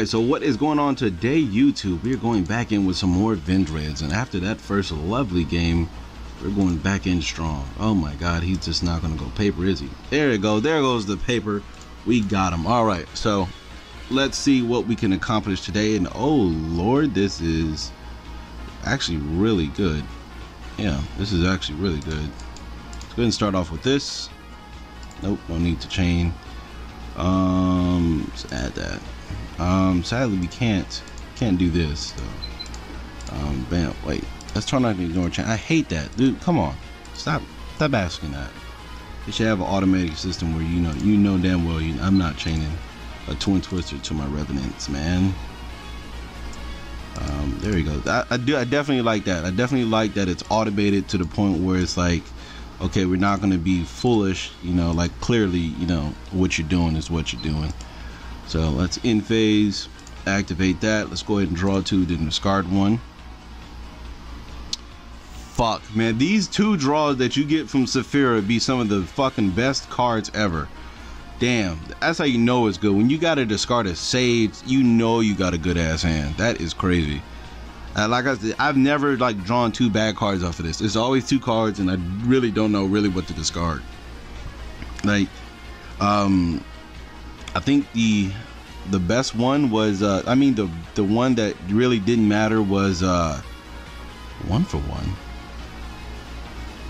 All right, so what is going on today, YouTube? We're going back in with some more Vendreads, and after that first lovely game, we're going back in strong. Oh my God, he's just not gonna go paper, is he? There it goes. There goes the paper. We got him. All right, so let's see what we can accomplish today. And oh Lord, this is actually really good. Yeah, this is actually really good. Let's go ahead and start off with this. Nope, no need to chain. Um, let's add that. Um, sadly we can't can't do this though. Um, bam. Wait, let's try not to ignore chain. I hate that, dude. Come on, stop stop asking that. They should have an automatic system where you know you know damn well you, I'm not chaining a twin twister to my revenants, man. Um, there you go. I, I do. I definitely like that. I definitely like that it's automated to the point where it's like, okay, we're not going to be foolish. You know, like clearly, you know, what you're doing is what you're doing. So let's in phase, activate that. Let's go ahead and draw two, then discard one. Fuck, man, these two draws that you get from Saffira be some of the fucking best cards ever. Damn, that's how you know it's good. When you gotta discard a Sage, you know you got a good ass hand. That is crazy. Uh, like I said, I've never like drawn two bad cards off of this. It's always two cards, and I really don't know really what to discard. Like, um, I think the the best one was uh, I mean the the one that really didn't matter was uh, one for one.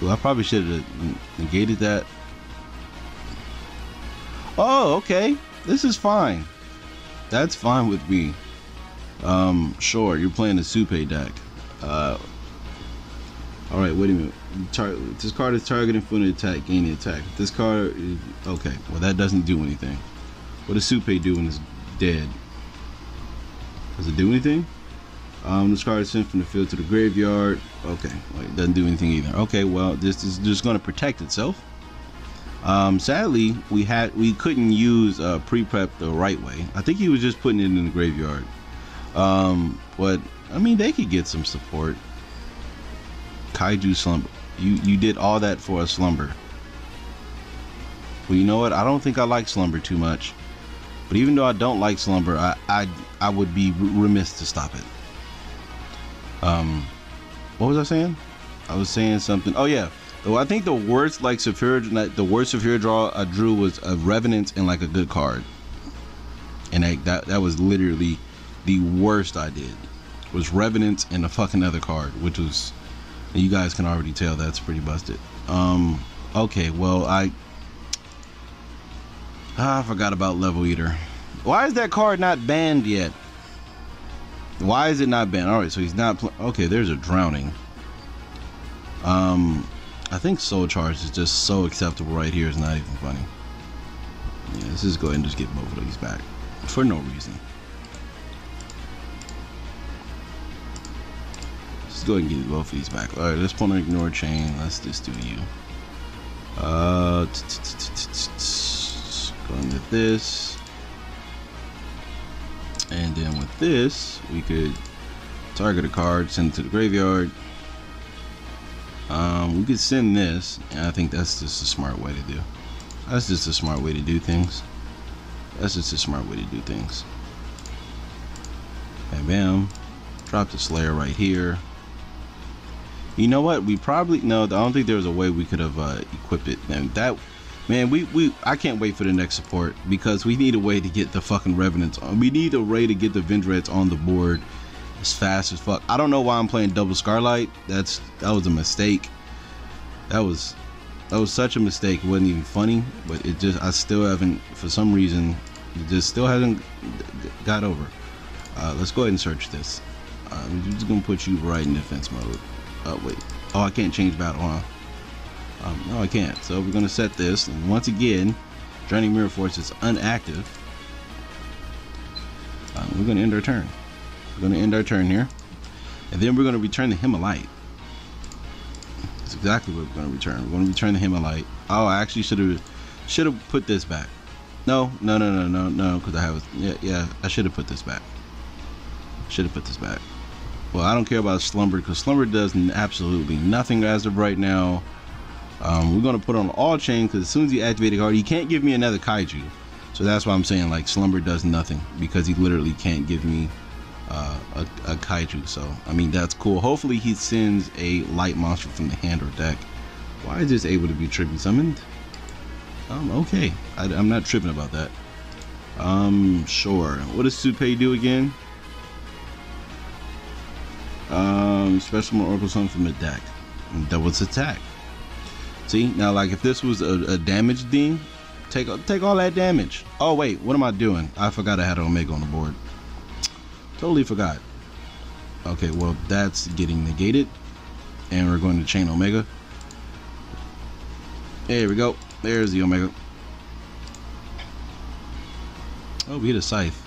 Well, I probably should have negated that. Oh, okay. This is fine. That's fine with me. Um, sure, you're playing the Supay deck. Uh, all right, wait a minute. Tar this card is targeting for an attack, gaining attack. This card, is, okay. Well, that doesn't do anything. What does Supay do when it's dead? Does it do anything? Um, this card is sent from the field to the graveyard. Okay, well, it doesn't do anything either. Okay, well, this is just going to protect itself. Um, sadly, we had we couldn't use uh, pre-prep the right way. I think he was just putting it in the graveyard. Um, but I mean, they could get some support. Kaiju slumber. You you did all that for a slumber. Well, you know what? I don't think I like slumber too much. But even though I don't like slumber, I I, I would be remiss to stop it. Um, what was I saying? I was saying something. Oh yeah. Well, I think the worst like Saffira, the worst Saffira draw I drew was a Revenant and like a good card, and that that was literally the worst I did. Was Revenant and a fucking other card, which was you guys can already tell that's pretty busted. Um, okay, well I ah, I forgot about Level Eater. Why is that card not banned yet? Why is it not banned? All right, so he's not. okay, there's a drowning. Um, I think Soul Charge is just so acceptable right here. It's not even funny. Yeah, let's just go ahead and just get both of these back for no reason. Let's go ahead and get both of these back. All right, let's pull an ignore chain. Let's just do you. Uh, into this, and then with this, we could target a card, send it to the graveyard. Um, we could send this, and I think that's just a smart way to do. That's just a smart way to do things. That's just a smart way to do things. Bam, bam. Drop the Slayer right here. You know what? We probably no. I don't think there was a way we could have uh, equipped it. And that, man, we we I can't wait for the next support because we need a way to get the fucking revenants on. We need a way to get the Vendreads on the board as fast as fuck. I don't know why I'm playing double Scarlight. That's that was a mistake. That was that was such a mistake. It wasn't even funny, but it just I still haven't for some reason it just still hasn't got over. Uh, let's go ahead and search this. Uh, I'm just gonna put you right in defense mode. Oh wait. Oh, I can't change battle, huh? Um, no, I can't. So we're gonna set this, and once again, Drowning Mirror Force is unactive. Um, we're gonna end our turn. We're going to end our turn here. And then we're going to return the Himolite. That's exactly what we're going to return. We're going to return the Himolite. Oh, I actually should have should have put this back. No, no, no, no, no, no, because I have, yeah, yeah, I should have put this back. Should have put this back. Well, I don't care about Slumber because Slumber does absolutely nothing as of right now. Um, we're going to put on all chain because as soon as you activate a card, you can't give me another Kaiju. So that's why I'm saying like Slumber does nothing because he literally can't give me uh, a, a kaiju. So I mean that's cool. Hopefully he sends a light monster from the hand or deck. Why is this able to be trippy summoned? Um, okay, I, am not tripping about that. Um, sure. What does Supay do again? Um, special more Oracle Summon from the deck. Was attack. See, now like if this was a, a damage deem, take take all that damage. Oh wait, what am I doing? I forgot I had an Omega on the board. Totally forgot. Okay, well that's getting negated. And we're going to chain Omega. There we go. There's the Omega. Oh, we hit a scythe.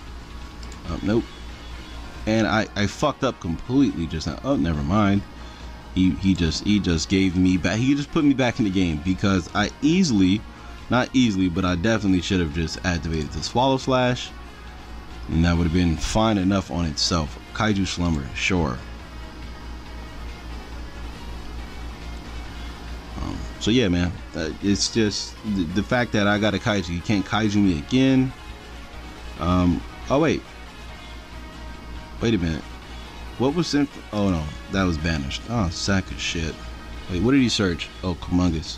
Oh, nope. And I, I fucked up completely just now. Oh, never mind. He, he just he just gave me back. He just put me back in the game because I easily, not easily, but I definitely should have just activated the Swallow Slash, and that would have been fine enough on itself. Kaiju Slumber, sure. Um, so yeah, man, uh, it's just the, the, fact that I got a kaiju. You can't kaiju me again. Um, oh wait, wait a minute. What was in? Oh no, that was banished. Oh, sack of shit. Wait, what did he search? Oh, Kumongous.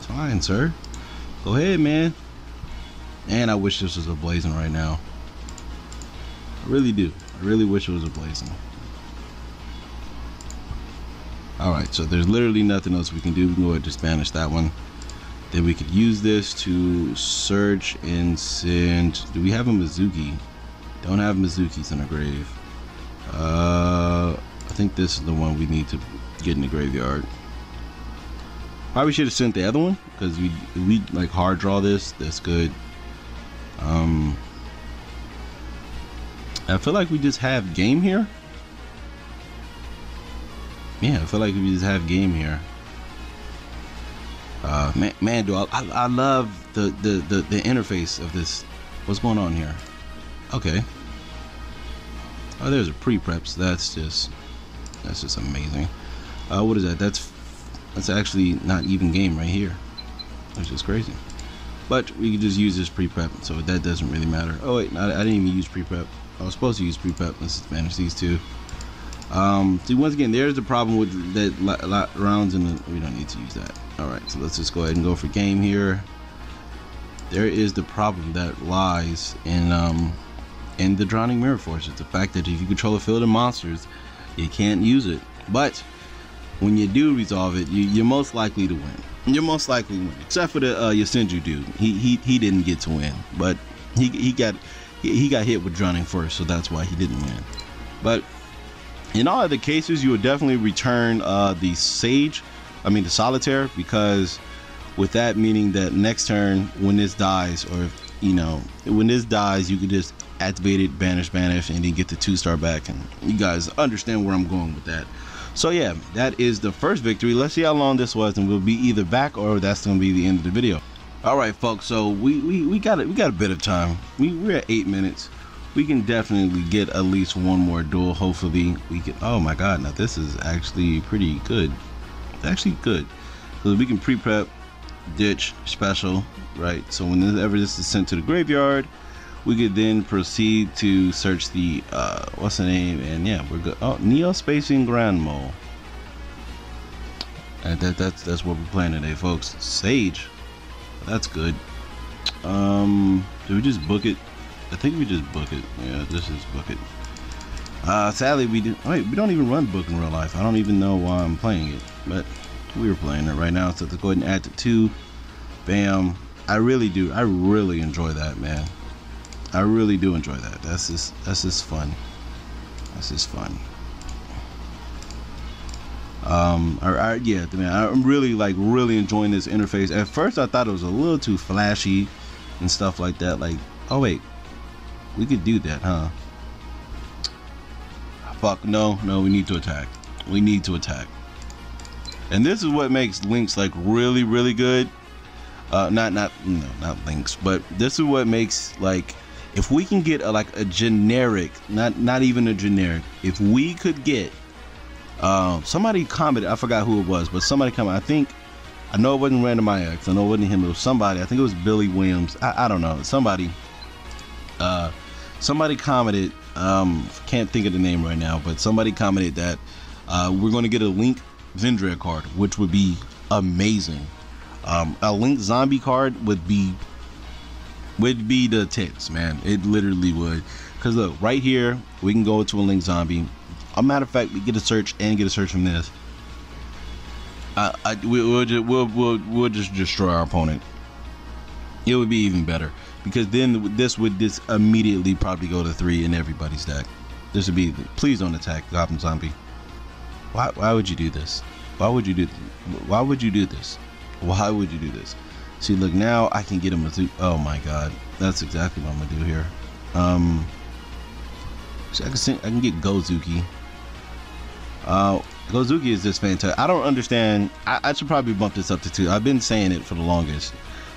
Fine, sir. Go ahead, man. And I wish this was a blazing right now. I really do. I really wish it was a blazing. Alright, so there's literally nothing else we can do. We can go ahead and just banish that one. Then we could use this to search and send... Do we have a Mezuki? Don't have Mezukis in the grave. Uh, I think this is the one we need to get in the graveyard. Probably should have sent the other one because we we like hard draw this. That's good. Um, I feel like we just have game here. Yeah, I feel like we just have game here. Uh, man, man, do I, I, I love the, the the the interface of this. What's going on here? Okay. Oh, there's a pre-prep, so that's just that's just amazing. Uh, what is that? That's that's actually not even game right here. That's just crazy. But we can just use this pre-prep, so that doesn't really matter. Oh wait, I, I didn't even use pre-prep. I was supposed to use pre-prep. Let's manage these two. Um, see, once again, there's the problem with that rounds, and we don't need to use that. All right, so let's just go ahead and go for game here. There is the problem that lies in um, in the Drowning Mirror Forces. The fact that if you control a field of monsters, you can't use it. But when you do resolve it, you, are most likely to win. You're most likely to win, except for the uh, Yosenju dude. He, he he didn't get to win, but he he got he, he got hit with drowning first, so that's why he didn't win. But in all other cases, you would definitely return uh, the Sage, I mean the Solitaire, because with that meaning that next turn when this dies, or if, you know when this dies, you could just activated banish banish and then get the two star back and you guys understand where i'm going with that. So yeah that is the first victory. Let's see how long this was and we'll be either back or that's gonna be the end of the video. All right folks so we we, we got it we got a bit of time. We, we're at eight minutes. We can definitely get at least one more duel. Hopefully we can oh my god now this is actually pretty good. It's actually good. Because we can pre-prep ditch special right? So whenever this is sent to the graveyard we could then proceed to search the uh, what's the name? And yeah we're good oh Neo-Spacian Grand Mole. And that, that's that's what we're playing today folks. Sage. That's good. Um do we just book it? I think we just book it. Yeah this is book it. Uh sadly we didn't wait we don't even run book in real life. I don't even know why i'm playing it but we were playing it right now. So let's go ahead and add to two bam. I really do i really enjoy that man I really do enjoy that. That's just that's just fun. That's just fun. Um, I, yeah, man, I'm really like really enjoying this interface. At first, I thought it was a little too flashy and stuff like that. Like, oh wait, we could do that, huh? Fuck no, no, we need to attack. We need to attack. And this is what makes links like really, really good. Uh, not, not, no, not links, but this is what makes like if we can get a, like a generic, not not even a generic, if we could get um, somebody commented, I forgot who it was, but somebody commented. I think I know it wasn't Random IX. I know it wasn't him. It was somebody. I think it was Billy Williams. I, I don't know. Somebody. Uh, somebody commented. Um, can't think of the name right now, but somebody commented that uh, we're going to get a Link Vendread card, which would be amazing. Um, a Link Zombie card would be would be the tits, man. It literally would. Cause look, right here, we can go to a Link Zombie. A matter of fact, we get a search and get a search from this. I, I we, will just we'll, we'll we'll just destroy our opponent. It would be even better because then this would just immediately probably go to three in everybody's deck. This would be please don't attack Goblin Zombie. Why why would you do this? Why would you do why would you do this? Why would you do this? See, look now I can get him a th- oh my god, that's exactly what I'm gonna do here. Um, so I can I can get Gozuki. Uh, Gozuki is just fantastic. I don't understand. I, I, should probably bump this up to two. I've been saying it for the longest.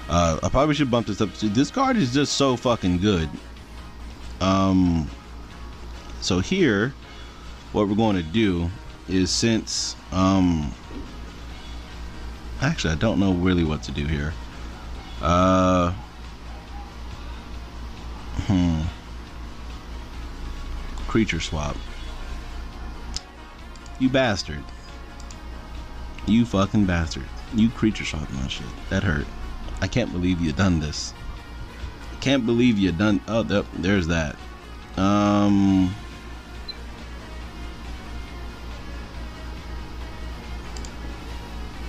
Uh, I probably should bump this up to two. This card is just so fucking good. Um, so here, what we're going to do is since um, actually I don't know really what to do here. Uh, hmm. Creature swap. You bastard. You fucking bastard. You creature shot my shit. That hurt. I can't believe you done this. I can't believe you done. Oh, there's that. Um.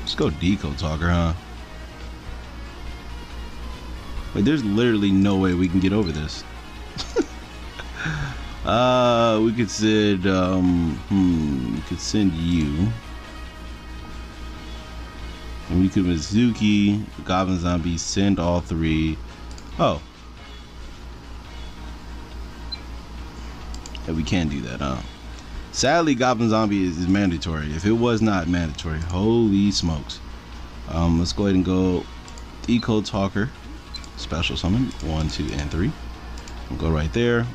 Let's go Decode Talker, huh? Wait, there's literally no way we can get over this. Uh, we could send, um, hmm, we could send you. And we could Mezuki, Goblin Zombie, send all three. Oh. Yeah, we can do that, huh? Sadly, Goblin Zombie is, is mandatory. If it was not mandatory, holy smokes. Um, let's go ahead and go Eco Talker, special summon, one, two, and three. We'll go right there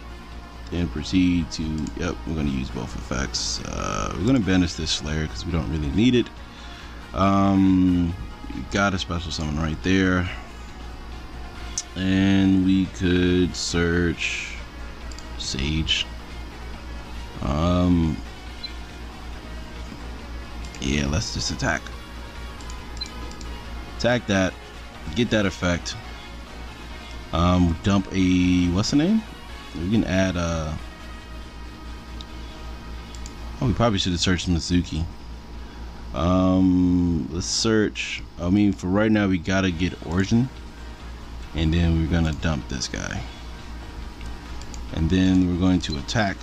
and proceed to yep we're going to use both effects. Uh, we're going to banish this Slayer because we don't really need it. Um got a special summon right there. And we could search Sage. Um yeah let's just attack. Attack that. Get that effect um dump a what's the name? We can add uh oh we probably should have searched Mezuki. Um let's search I mean for right now we gotta get origin and then we're gonna dump this guy. And then we're going to attack.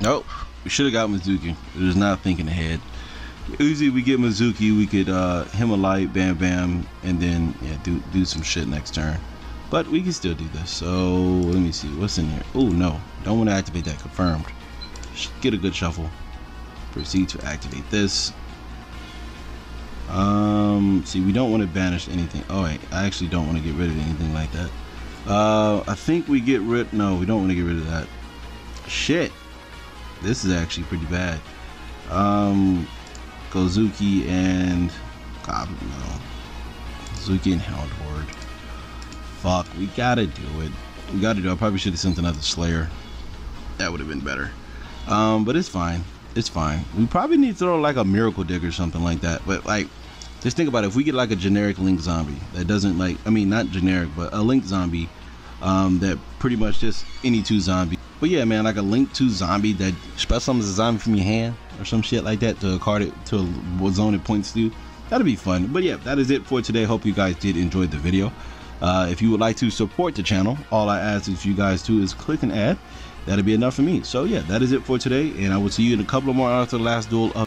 Nope we should have got Mezuki. It was not thinking ahead Usually we get Mezuki, we could uh, him a light, bam bam, and then yeah, do do some shit next turn. But we can still do this. So let me see what's in here. Oh no, don't want to activate that. Confirmed. Get a good shuffle. Proceed to activate this. Um, see, we don't want to banish anything. Oh wait, I actually don't want to get rid of anything like that. Uh, I think we get rid. No, we don't want to get rid of that. Shit, this is actually pretty bad. Um, Gozuki and God no, Gozuki and Houndhorde. Fuck, we gotta do it. We gotta do it. I probably should have sent another Slayer. That would have been better. Um, but it's fine. It's fine. We probably need to throw like a Miracle Dig or something like that. But like, just think about it. If we get like a generic Link Zombie that doesn't like, I mean, not generic, but a Link Zombie um, that pretty much just any two zombie. But yeah, man, like a Link 2 zombie that special summons a zombie from your hand or some shit like that to a card it to a zone it points to. That'd be fun. But yeah, that is it for today. Hope you guys did enjoy the video. Uh, if you would like to support the channel, all I ask of you guys to is click an ad. That'll be enough for me. So yeah, that is it for today, and I will see you in a couple of more after the last duel of